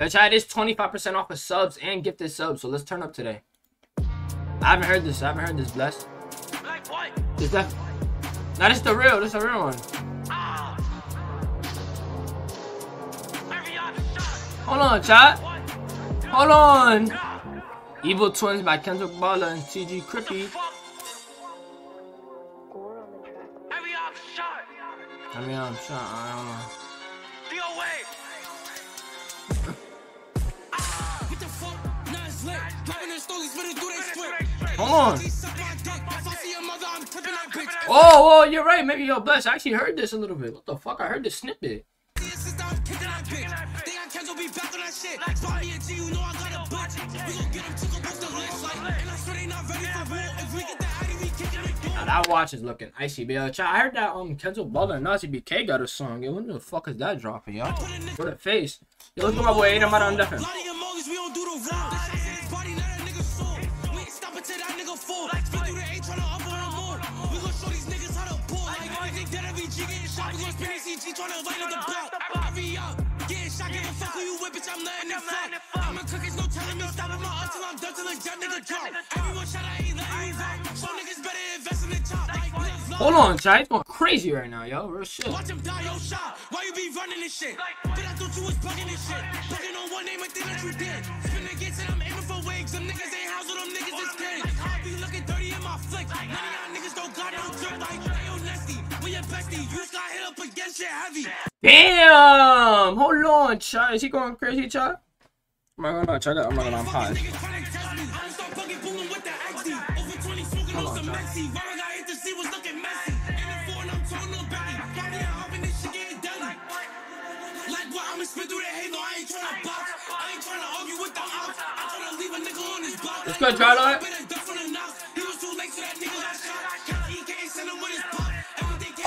Yo, chat is 25% off of subs and gifted subs, so let's turn up today. I haven't heard this. I haven't heard this, blessed. Is that? No, That is the real. This is the real one. Hold on, chat. Hold on. Evil Twins by Kenzo Balla and TG Crippy. I mean, I'm shot. I don't know. On. Oh, oh, you're right. Maybe yo, bless. I actually heard this a little bit. What the fuck? I heard this snippet. Now that watch is looking icy, but yo, I heard that um Kenzo Balla and Nazi BK got a song. Yo, when the fuck is that dropping, yo? What a face. Yo, look at my boy Adam on Defen. Hold on, Chai. It's going crazy right now, yo. Real shit. Watch him die, yo, shot. Why you be running this shit? But I thought you was bugging this shit. Bugging on one name and thing that you did. Spin the gates and I'm aiming for wigs. Some niggas ain't house, them niggas is kids. I be looking dirty in my flick. None of y'all niggas don't got no drip like yo, Nesty. We your bestie. You against shit heavy. Damn! Hold on, Chai. Is he going crazy, Chai? I'm not gonna check it. I'm not gonna. I'm high. Hold on. Let's go, Charlotte.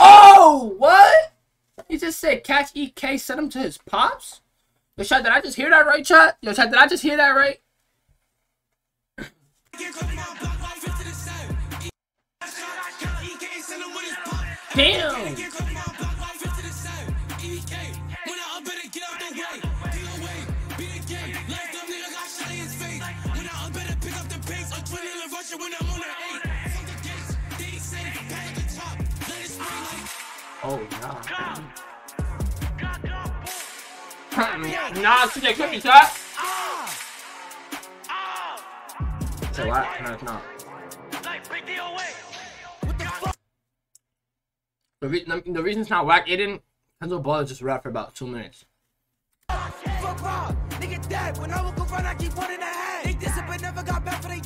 Oh, what? Just said catch EK, send him to his pops? Yo, chat, did I just hear that right, chat? Yo, chat, did I just hear that right? Damn! Oh, nah. Oh, nah, CJ Cookie shot. So what? No, it's not. The, re the, reason it's not whack, Adin, Kenzo Ball just rap for about two minutes. When I run, I keep discipline never got back they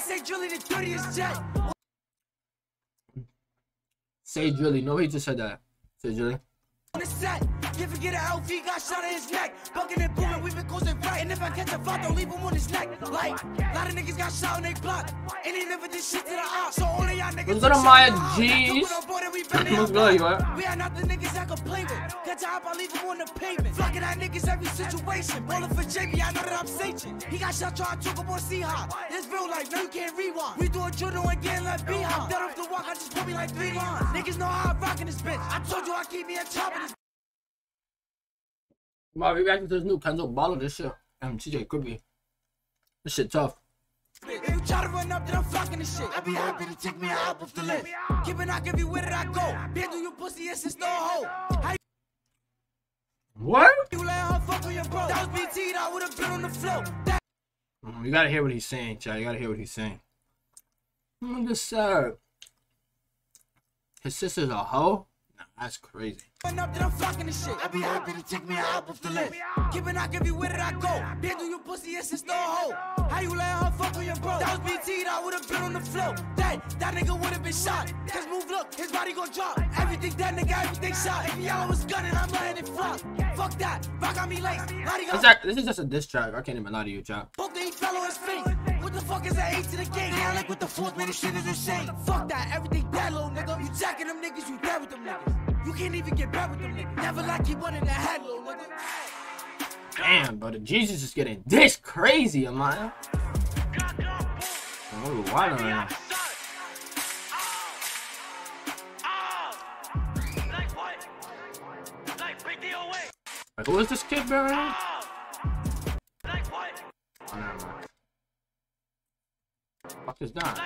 say Drilly the. No, he just said that. Say set, you forget an LV got shot in his neck. Bucking and booming, we been causing fight. And if I catch a fight, don't leave him on his neck. Like, a lot of niggas got shot on their block. And he never did shit to the op. So all of y'all niggas. What's up, Maya G's? What's good, you what? We are not the niggas that complain with. Catch a hop, I leave him on the pavement. Flocking at niggas every situation. Ballin' for JB, I know that I'm Satan. He got shot trying to choke up on C-Hop. This real life, no, you can't rewind. We do a journal again like B-Hop. Dead off the walk, I just put me like three lines. Niggas know how I rock in this bitch. I told you I keep me a top in this my reaction to this new Kenzo Ball this shit. Um, TG Crippy. This shit tough. If you try to run up, then I'm fucking this shit. I be happy to take me out off the list. Keep it knock every where did I go? Been through your pussy, yes, it's no hoe. What? You let her fuck with your bro. That was BT, I would have been on the floor. Mm, you gotta hear what he's saying, child. You gotta hear what he's saying. I'm just sad. His sister's a hoe? Nah, that's crazy. Up that I'm fucking this shit. I be happy to take me out off the list. Keep it knock everywhere that I go. Been through your pussy, yes, it's no hoe. How you let her fuck with your bro? That was BT, I would've been on the floor. That, that nigga would've been shot. His move, look, his body gon' drop. Everything that nigga, everything shot. If y'all was gunning, I'm letting it flop. Fuck that, rock on me lace. This, this is just a diss track. I can't even lie to you, chop. Both the fell on his face. What the fuck is that eight to the game? Yeah, like what the fourth this shit is insane. Fuck that, everything dead, little nigga. You jacking them niggas, you dead with them niggas. You can't even get back with them niggas. Never like you wanted to have, little nigga. Damn, brother, Jesus is getting this crazy, Amaya. Oh, why not? Like, who is this kid, bro? Fuck is that?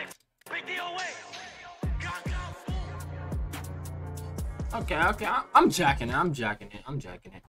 Okay, okay, I'm jacking it. I'm jacking it. I'm jacking it.